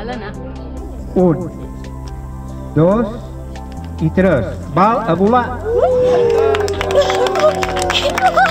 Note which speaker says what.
Speaker 1: Ah.
Speaker 2: Un, dos. I tres. Val, a volar!